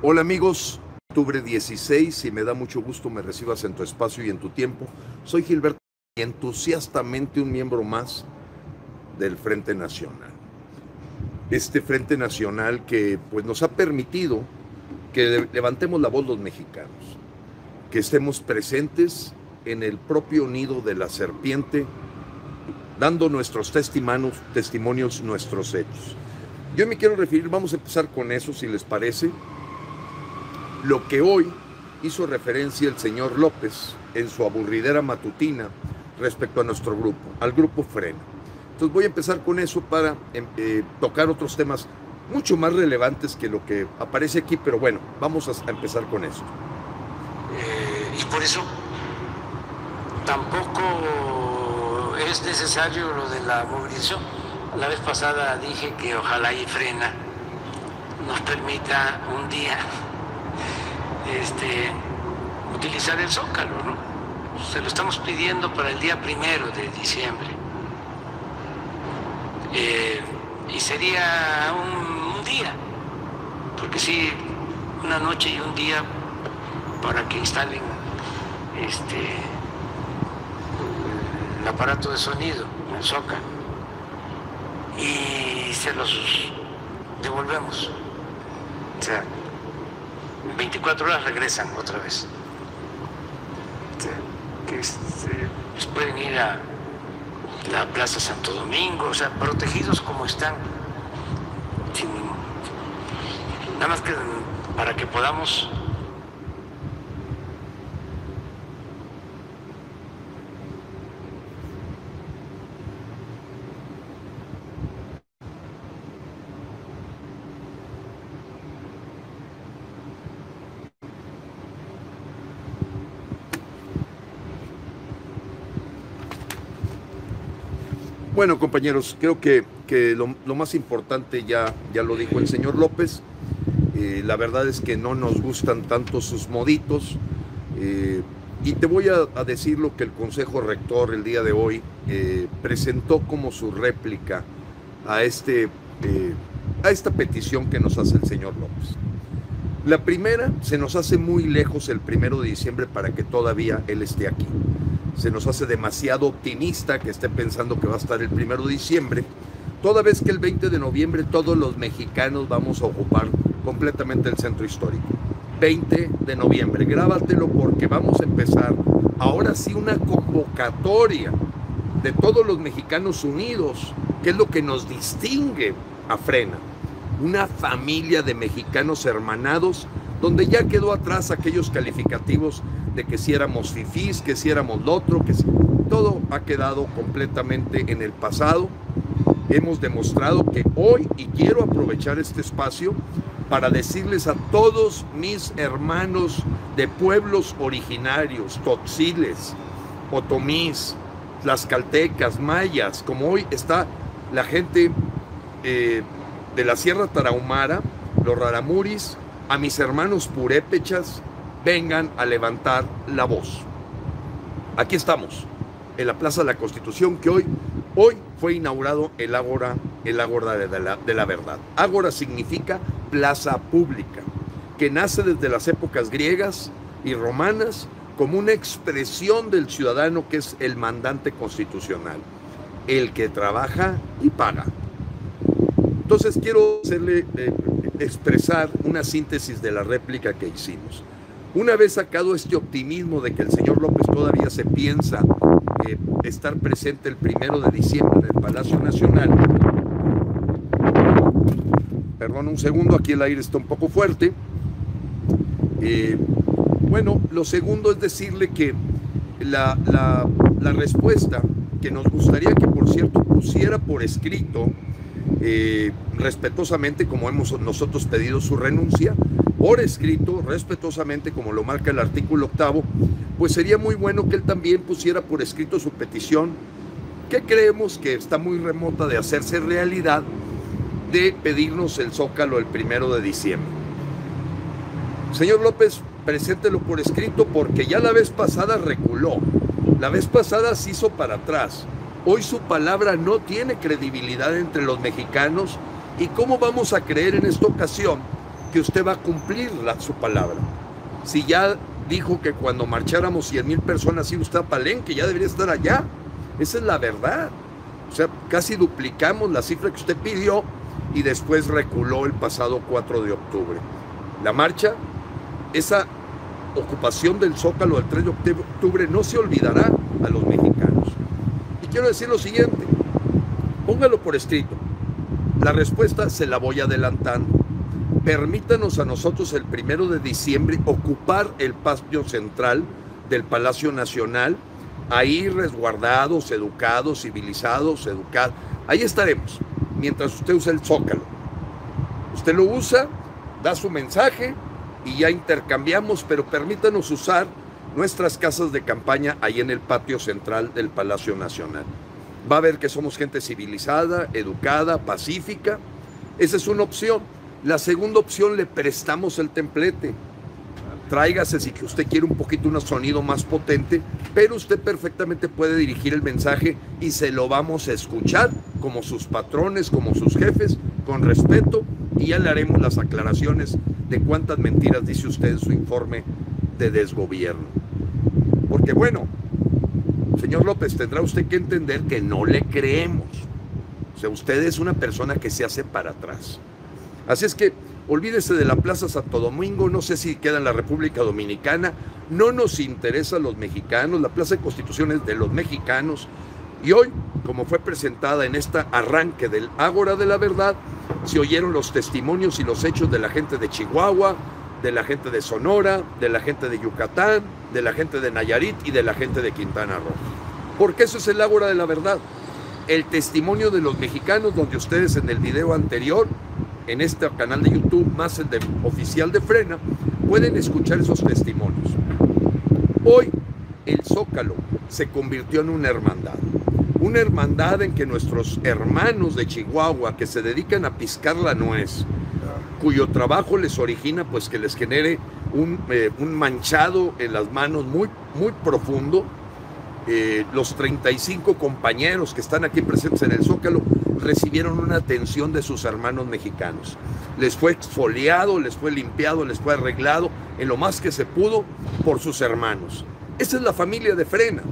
Hola amigos, octubre 16 y me da mucho gusto me recibas en tu espacio y en tu tiempo. Soy Gilberto y entusiastamente un miembro más del Frente Nacional. Este Frente Nacional que pues nos ha permitido que levantemos la voz los mexicanos, que estemos presentes en el propio nido de la serpiente, dando nuestros testimonios, testimonios nuestros hechos. Yo me quiero referir, vamos a empezar con eso si les parece, lo que hoy hizo referencia el señor López en su aburridera matutina respecto a nuestro grupo, al grupo Frena. Entonces voy a empezar con eso para em, eh, tocar otros temas mucho más relevantes que lo que aparece aquí, pero bueno, vamos a empezar con eso. Eh, y por eso tampoco es necesario lo de la movilización. La vez pasada dije que ojalá y frena nos permita un día este, utilizar el zócalo, ¿no? Se lo estamos pidiendo para el día primero de diciembre. Eh, y sería un, día, porque sí, una noche y un día para que instalen este el aparato de sonido el zócalo y se los devolvemos. O sea, 24 horas regresan otra vez. Que este, pues pueden ir a la Plaza Santo Domingo, o sea, protegidos como están. nada más que para que podamos Bueno, compañeros, creo que, lo, más importante ya, ya lo dijo el señor López. Eh, la verdad es que no nos gustan tanto sus moditos. Eh, y te voy a, decir lo que el Consejo Rector el día de hoy eh, presentó como su réplica a, este, a esta petición que nos hace el señor López. La primera, se nos hace muy lejos el primero de diciembre para que todavía él esté aquí se nos hace demasiado optimista que esté pensando que va a estar el primero de diciembre, toda vez que el 20 de noviembre todos los mexicanos vamos a ocupar completamente el centro histórico. 20 de noviembre, grábatelo porque vamos a empezar ahora sí una convocatoria de todos los mexicanos unidos, que es lo que nos distingue a Frena. Una familia de mexicanos hermanados donde ya quedó atrás aquellos calificativos de que si éramos fifís, que si éramos lo otro, que todo ha quedado completamente en el pasado. Hemos demostrado que hoy, y quiero aprovechar este espacio para decirles a todos mis hermanos de pueblos originarios, totziles, otomís, tlaxcaltecas, mayas, como hoy está la gente eh, de la Sierra Tarahumara, los raramuris, a mis hermanos purépechas, vengan a levantar la voz. Aquí estamos, en la Plaza de la Constitución, que hoy, hoy fue inaugurado el Ágora, el Ágora de la, de la Verdad. Ágora significa plaza pública, que nace desde las épocas griegas y romanas como una expresión del ciudadano que es el mandante constitucional, el que trabaja y paga. Entonces quiero hacerle eh, expresar una síntesis de la réplica que hicimos. Una vez sacado este optimismo de que el señor López todavía se piensa eh, estar presente el primero de diciembre en el Palacio Nacional, perdón un segundo, aquí el aire está un poco fuerte. Eh, bueno, lo segundo es decirle que la, la, respuesta que nos gustaría que, por cierto, pusiera por escrito, eh, respetuosamente, como hemos nosotros pedido su renuncia, por escrito, respetuosamente, como lo marca el artículo octavo, pues sería muy bueno que él también pusiera por escrito su petición, que creemos que está muy remota de hacerse realidad, de pedirnos el zócalo el primero de diciembre. Señor López, preséntelo por escrito porque ya la vez pasada reculó, la vez pasada se hizo para atrás. Hoy su palabra no tiene credibilidad entre los mexicanos y cómo vamos a creer en esta ocasión que usted va a cumplir su palabra. Si ya dijo que cuando marcháramos 100 mil personas iba usted a Palenque, ya debería estar allá. Esa es la verdad. O sea, casi duplicamos la cifra que usted pidió y después reculó el pasado 4 de octubre. La marcha, esa ocupación del Zócalo del 3 de octubre no se olvidará a los mexicanos. Quiero decir lo siguiente, póngalo por escrito. La respuesta se la voy adelantando. Permítanos a nosotros el primero de diciembre ocupar el patio central del Palacio Nacional, ahí resguardados, educados, civilizados, educados. Ahí estaremos, mientras usted usa el zócalo. Usted lo usa, da su mensaje y ya intercambiamos, pero permítanos usar nuestras casas de campaña ahí en el patio central del Palacio Nacional. Va a ver que somos gente civilizada, educada, pacífica. Esa es una opción. La segunda opción, le prestamos el templete. Tráigase si que usted quiere un poquito un sonido más potente, pero usted perfectamente puede dirigir el mensaje y se lo vamos a escuchar como sus patrones, como sus jefes, con respeto, y ya le haremos las aclaraciones de cuántas mentiras dice usted en su informe de desgobierno. Porque bueno, señor López, tendrá usted que entender que no le creemos. O sea, usted es una persona que se hace para atrás. Así es que olvídese de la Plaza Santo Domingo, no sé si queda en la República Dominicana, no nos interesa a los mexicanos, la Plaza de Constitución es de los mexicanos. Y hoy, como fue presentada en este arranque del Ágora de la Verdad, se oyeron los testimonios y los hechos de la gente de Chihuahua, de la gente de Sonora, de la gente de Yucatán, de la gente de Nayarit y de la gente de Quintana Roo. Porque eso es el ágora de la verdad. El testimonio de los mexicanos, donde ustedes en el video anterior, en este canal de YouTube, más el de oficial de Frena, pueden escuchar esos testimonios. Hoy el Zócalo se convirtió en una hermandad. Una hermandad en que nuestros hermanos de Chihuahua que se dedican a piscar la nuez, cuyo trabajo les origina pues que les genere un, eh, manchado en las manos muy, muy profundo. Eh, los 35 compañeros que están aquí presentes en el Zócalo recibieron una atención de sus hermanos mexicanos. Les fue exfoliado, les fue limpiado, les fue arreglado en lo más que se pudo por sus hermanos. Esa es la familia de Frena.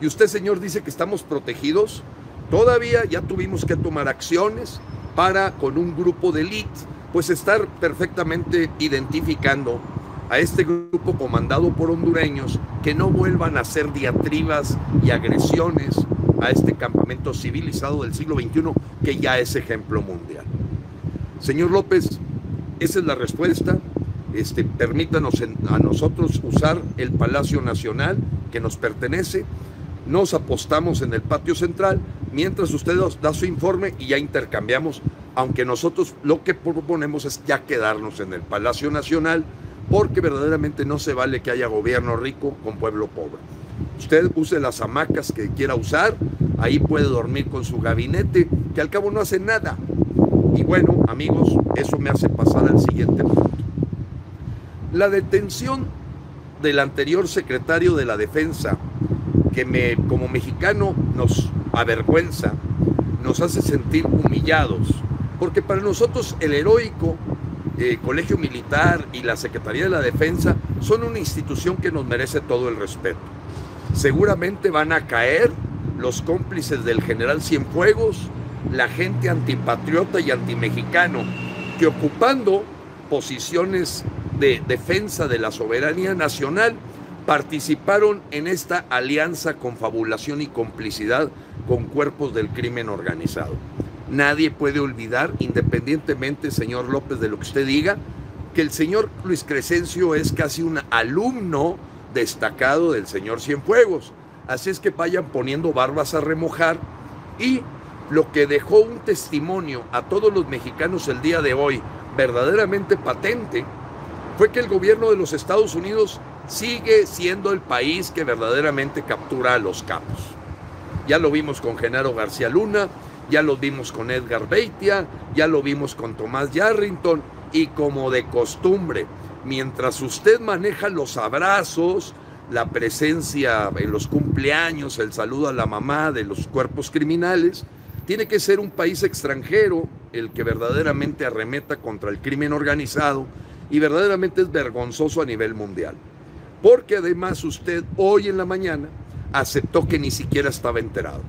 Y usted, señor, dice que estamos protegidos. Todavía ya tuvimos que tomar acciones para, con un grupo de élite, pues estar perfectamente identificando a este grupo comandado por hondureños que no vuelvan a hacer diatribas y agresiones a este campamento civilizado del siglo XXI que ya es ejemplo mundial. Señor López, esa es la respuesta. Este, permítanos a nosotros usar el Palacio Nacional que nos pertenece. Nos apostamos en el patio central mientras usted da su informe y ya intercambiamos aunque nosotros lo que proponemos es ya quedarnos en el Palacio Nacional, porque verdaderamente no se vale que haya gobierno rico con pueblo pobre. Usted use las hamacas que quiera usar, ahí puede dormir con su gabinete, que al cabo no hace nada. Y bueno, amigos, eso me hace pasar al siguiente punto. La detención del anterior secretario de la Defensa, que me, como mexicano nos avergüenza, nos hace sentir humillados, porque para nosotros el heroico eh, Colegio Militar y la Secretaría de la Defensa son una institución que nos merece todo el respeto. Seguramente van a caer los cómplices del general Cienfuegos, la gente antipatriota y antimexicano, que ocupando posiciones de defensa de la soberanía nacional, participaron en esta alianza, confabulación y complicidad con cuerpos del crimen organizado. Nadie puede olvidar, independientemente, señor López, de lo que usted diga, que el señor Luis Crescencio es casi un alumno destacado del señor Cienfuegos. Así es que vayan poniendo barbas a remojar y lo que dejó un testimonio a todos los mexicanos el día de hoy verdaderamente patente fue que el gobierno de los Estados Unidos sigue siendo el país que verdaderamente captura a los capos. Ya lo vimos con Genaro García Luna, ya lo vimos con Edgar Beitia, ya lo vimos con Tomás Yarrington y como de costumbre, mientras usted maneja los abrazos, la presencia en los cumpleaños, el saludo a la mamá de los cuerpos criminales, tiene que ser un país extranjero el que verdaderamente arremeta contra el crimen organizado y verdaderamente es vergonzoso a nivel mundial. Porque además usted hoy en la mañana aceptó que ni siquiera estaba enterado.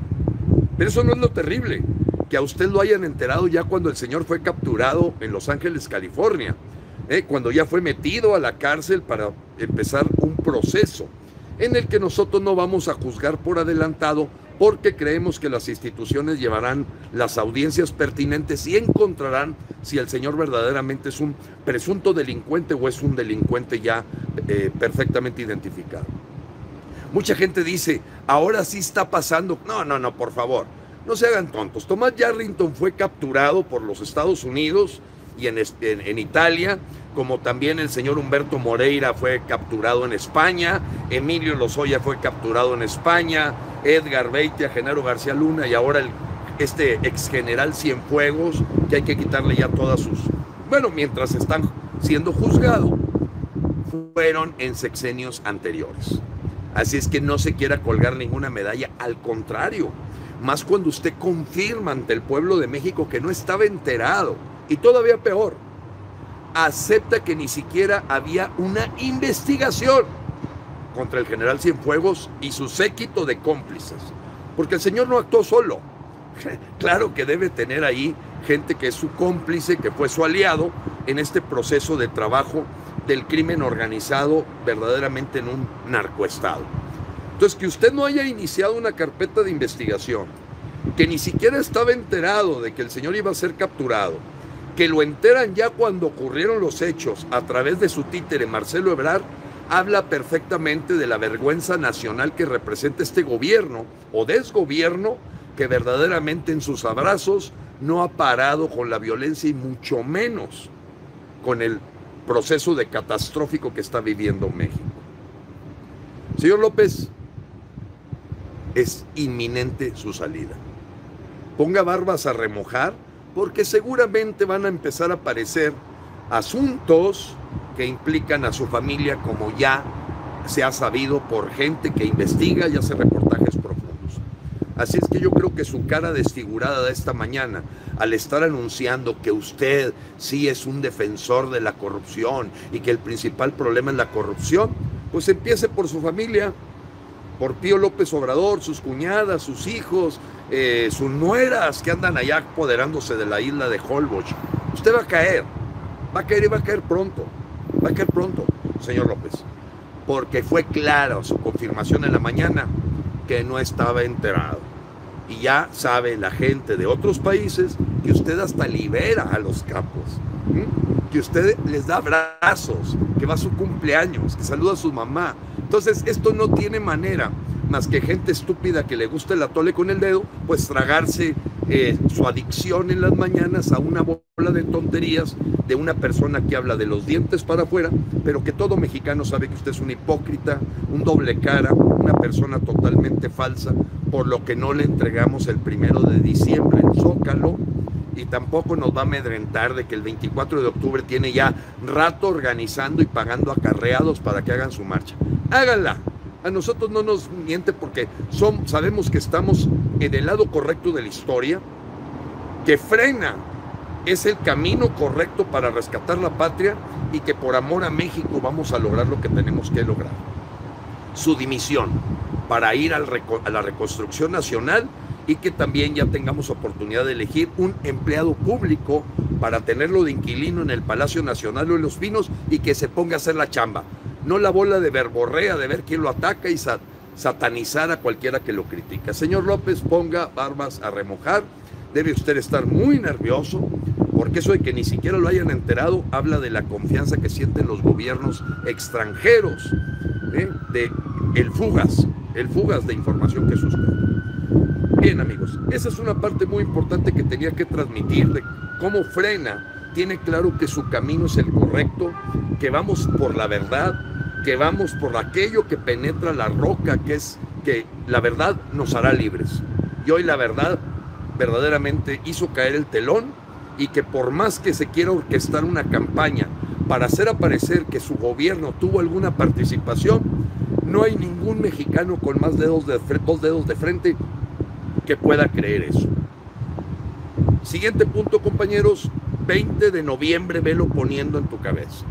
Pero eso no es lo terrible, que a usted lo hayan enterado ya cuando el señor fue capturado en Los Ángeles, California, ¿eh? cuando ya fue metido a la cárcel para empezar un proceso en el que nosotros no vamos a juzgar por adelantado porque creemos que las instituciones llevarán las audiencias pertinentes y encontrarán si el señor verdaderamente es un presunto delincuente o es un delincuente ya eh, perfectamente identificado. Mucha gente dice, ahora sí está pasando. No, no, no, por favor, no se hagan tontos. Tomás Yarrington fue capturado por los Estados Unidos y en, en, Italia, como también el señor Humberto Moreira fue capturado en España, Emilio Lozoya fue capturado en España, Edgar Beitia, Genaro García Luna y ahora este ex general Cienfuegos, que hay que quitarle ya todas sus... Bueno, mientras están siendo juzgados, fueron en sexenios anteriores. Así es que no se quiera colgar ninguna medalla, al contrario, más cuando usted confirma ante el pueblo de México que no estaba enterado, y todavía peor, acepta que ni siquiera había una investigación contra el general Cienfuegos y su séquito de cómplices, porque el señor no actuó solo. Claro que debe tener ahí gente que es su cómplice, que fue su aliado en este proceso de trabajo del crimen organizado verdaderamente en un narcoestado. Entonces, que usted no haya iniciado una carpeta de investigación, que ni siquiera estaba enterado de que el señor iba a ser capturado, que lo enteran ya cuando ocurrieron los hechos a través de su títere Marcelo Ebrard, habla perfectamente de la vergüenza nacional que representa este gobierno o desgobierno que verdaderamente en sus abrazos no ha parado con la violencia y mucho menos con el proceso de catastrófico que está viviendo México. Señor López, es inminente su salida. Ponga barbas a remojar porque seguramente van a empezar a aparecer asuntos que implican a su familia como ya se ha sabido por gente que investiga y hace reportajes Así es que yo creo que su cara desfigurada de esta mañana, al estar anunciando que usted sí es un defensor de la corrupción y que el principal problema es la corrupción, pues empiece por su familia, por Pío López Obrador, sus cuñadas, sus hijos, eh, sus nueras que andan allá apoderándose de la isla de Holbox. Usted va a caer, va a caer y va a caer pronto, va a caer pronto, señor López, porque fue clara su confirmación en la mañana que no estaba enterado y ya sabe la gente de otros países que usted hasta libera a los capos, que usted les da abrazos, que va a su cumpleaños, que saluda a su mamá. Entonces, esto no tiene manera más que gente estúpida que le gusta el atole con el dedo, pues tragarse eh, su adicción en las mañanas a una bola de tonterías de una persona que habla de los dientes para afuera, pero que todo mexicano sabe que usted es un hipócrita, un doble cara, una persona totalmente falsa, por lo que no le entregamos el primero de diciembre el Zócalo y tampoco nos va a amedrentar de que el 24 de octubre tiene ya rato organizando y pagando acarreados para que hagan su marcha. Háganla. A nosotros no nos miente porque son, sabemos que estamos en el lado correcto de la historia, que frena es el camino correcto para rescatar la patria y que por amor a México vamos a lograr lo que tenemos que lograr. Su dimisión para ir a la reconstrucción nacional y que también ya tengamos oportunidad de elegir un empleado público para tenerlo de inquilino en el Palacio Nacional o en Los Pinos y que se ponga a hacer la chamba. No la bola de verborrea de ver quién lo ataca y satanizar a cualquiera que lo critica. Señor López, ponga barbas a remojar. Debe usted estar muy nervioso porque eso de que ni siquiera lo hayan enterado habla de la confianza que sienten los gobiernos extranjeros ¿eh? de el fugas el fugas de información que sucede. Bien amigos, esa es una parte muy importante que tenía que transmitir de cómo frena, tiene claro que su camino es el correcto, que vamos por la verdad, que vamos por aquello que penetra la roca, que es que la verdad nos hará libres. Y hoy la verdad verdaderamente hizo caer el telón y que por más que se quiera orquestar una campaña para hacer aparecer que su gobierno tuvo alguna participación, no hay ningún mexicano con más dedos de, dos dedos de frente que pueda creer eso. Siguiente punto, compañeros, 20 de noviembre, velo poniendo en tu cabeza.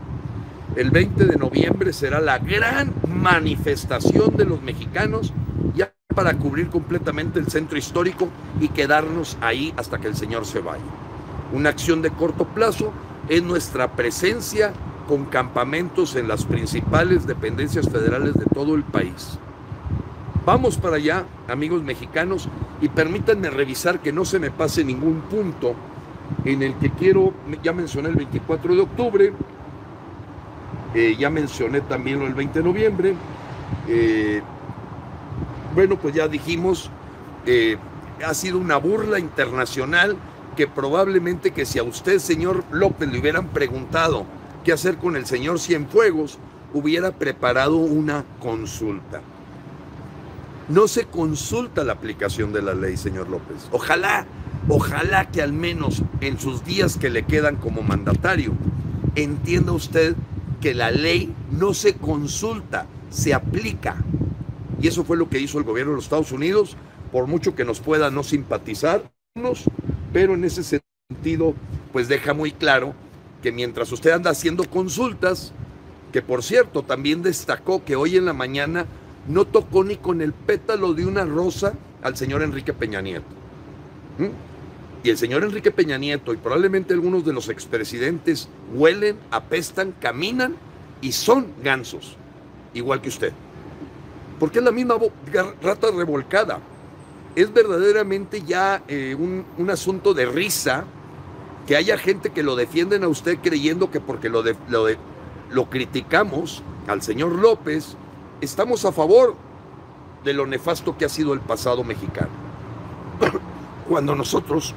El 20 de noviembre será la gran manifestación de los mexicanos ya para cubrir completamente el centro histórico y quedarnos ahí hasta que el Señor se vaya. Una acción de corto plazo es nuestra presencia con campamentos en las principales dependencias federales de todo el país. Vamos para allá, amigos mexicanos, y permítanme revisar que no se me pase ningún punto en el que quiero, ya mencioné el 24 de octubre, eh, ya mencioné también el 20 de noviembre, eh, bueno, pues ya dijimos, eh, ha sido una burla internacional que probablemente que si a usted, señor López, le hubieran preguntado qué hacer con el señor Cienfuegos, hubiera preparado una consulta. No se consulta la aplicación de la ley, señor López. Ojalá, ojalá que al menos en sus días que le quedan como mandatario, entienda usted que la ley no se consulta, se aplica. Y eso fue lo que hizo el gobierno de los Estados Unidos, por mucho que nos pueda no simpatizar, pero en ese sentido, pues deja muy claro que mientras usted anda haciendo consultas, que por cierto también destacó que hoy en la mañana no tocó ni con el pétalo de una rosa al señor Enrique Peña Nieto. ¿Mm? Y el señor Enrique Peña Nieto y probablemente algunos de los expresidentes huelen, apestan, caminan y son gansos, igual que usted. Porque es la misma rata revolcada. Es verdaderamente ya eh, un, un, asunto de risa que haya gente que lo defienden a usted creyendo que porque lo, lo criticamos al señor López, estamos a favor de lo nefasto que ha sido el pasado mexicano. Cuando nosotros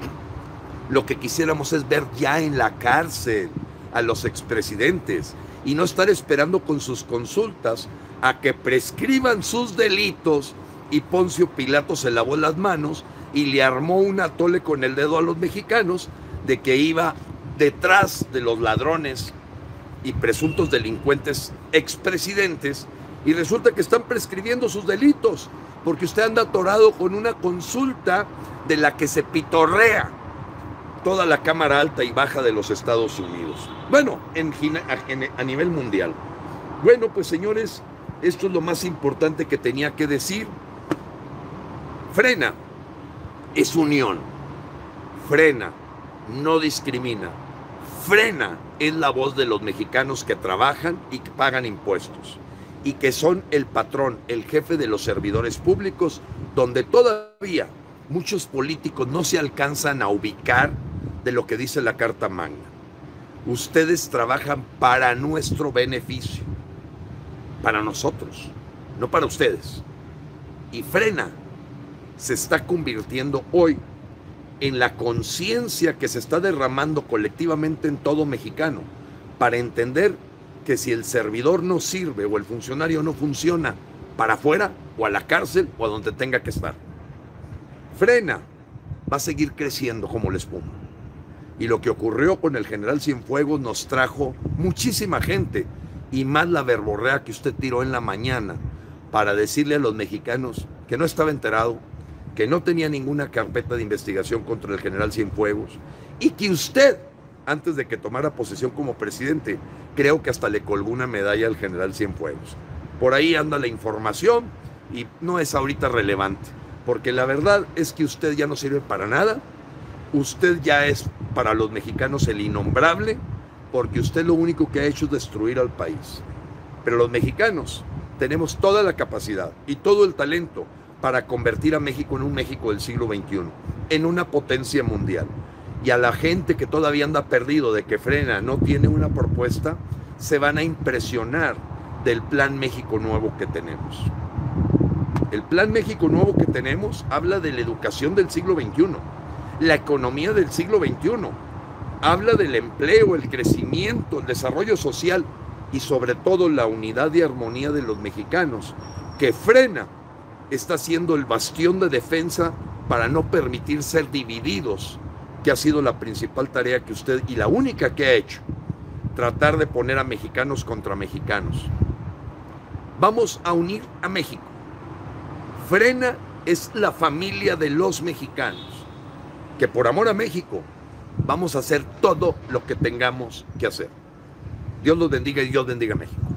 lo que quisiéramos es ver ya en la cárcel a los expresidentes y no estar esperando con sus consultas a que prescriban sus delitos y Poncio Pilato se lavó las manos y le armó un atole con el dedo a los mexicanos de que iba detrás de los ladrones y presuntos delincuentes expresidentes y resulta que están prescribiendo sus delitos, porque usted anda atorado con una consulta de la que se pitorrea toda la Cámara Alta y Baja de los Estados Unidos. Bueno, en, a nivel mundial. Bueno, pues señores, esto es lo más importante que tenía que decir. Frena, es unión. Frena, no discrimina. Frena es la voz de los mexicanos que trabajan y que pagan impuestos y que son el patrón, el jefe de los servidores públicos, donde todavía muchos políticos no se alcanzan a ubicar de lo que dice la Carta Magna. Ustedes trabajan para nuestro beneficio, para nosotros, no para ustedes. Y frena se está convirtiendo hoy en la conciencia que se está derramando colectivamente en todo mexicano para entender que si el servidor no sirve o el funcionario no funciona para afuera o a la cárcel o a donde tenga que estar. Frena, va a seguir creciendo como la espuma. Y lo que ocurrió con el general Cienfuegos nos trajo muchísima gente y más la verborrea que usted tiró en la mañana para decirle a los mexicanos que no estaba enterado, que no tenía ninguna carpeta de investigación contra el general Cienfuegos y que usted antes de que tomara posesión como presidente, creo que hasta le colgó una medalla al general Cienfuegos. Por ahí anda la información y no es ahorita relevante, porque la verdad es que usted ya no sirve para nada, usted ya es para los mexicanos el innombrable, porque usted lo único que ha hecho es destruir al país. Pero los mexicanos tenemos toda la capacidad y todo el talento para convertir a México en un México del siglo XXI, en una potencia mundial y a la gente que todavía anda perdido de que frena no tiene una propuesta, se van a impresionar del plan México Nuevo que tenemos. El plan México Nuevo que tenemos habla de la educación del siglo XXI, la economía del siglo XXI, habla del empleo, el crecimiento, el desarrollo social y sobre todo la unidad y armonía de los mexicanos, que frena está siendo el bastión de defensa para no permitir ser divididos que ha sido la principal tarea que usted y la única que ha hecho, tratar de poner a mexicanos contra mexicanos. Vamos a unir a México. Frena es la familia de los mexicanos. que por amor a México vamos a hacer todo lo que tengamos que hacer. Dios los bendiga y Dios bendiga a México.